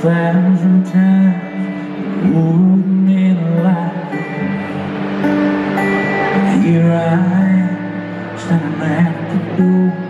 thousand times wouldn't need a lot. Here I am, standing at the door.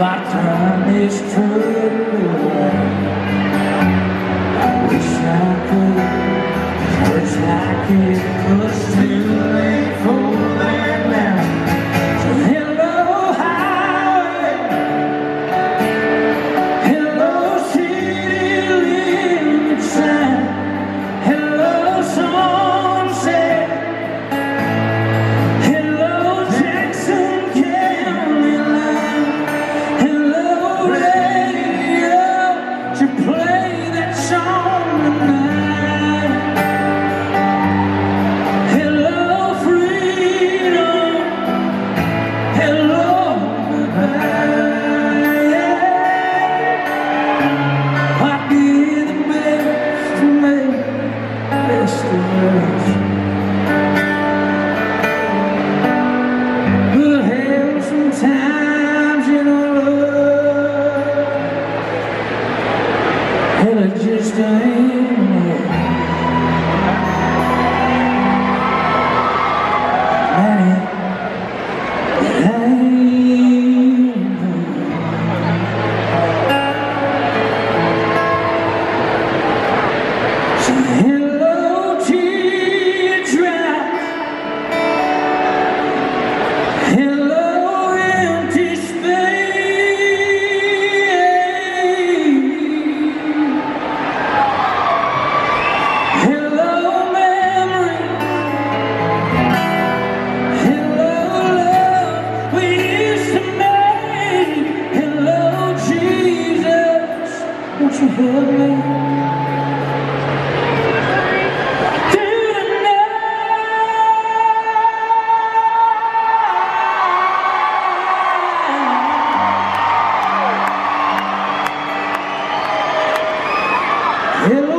if I is true. I wish I could, wish I could time. Won't you help me? Hill